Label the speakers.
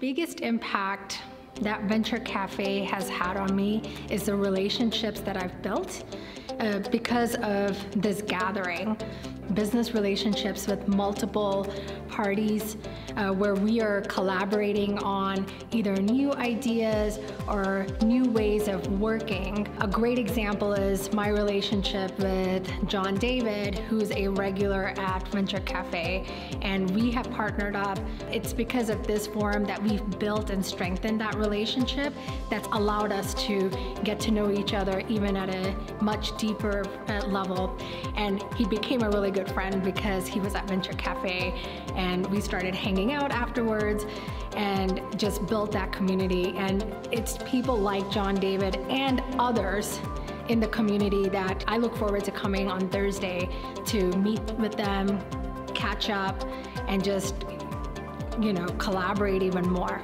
Speaker 1: biggest impact that Venture Cafe has had on me is the relationships that I've built uh, because of this gathering. Business relationships with multiple parties uh, where we are collaborating on either new ideas or new ways of working. A great example is my relationship with John David, who's a regular at Venture Cafe, and we have partnered up. It's because of this forum that we've built and strengthened that relationship that's allowed us to get to know each other even at a much deeper uh, level. And he became a really good friend because he was at Venture Cafe and we started hanging out afterwards and just built that community. And it's people like John David and others in the community that I look forward to coming on Thursday to meet with them, catch up, and just, you know, collaborate even more.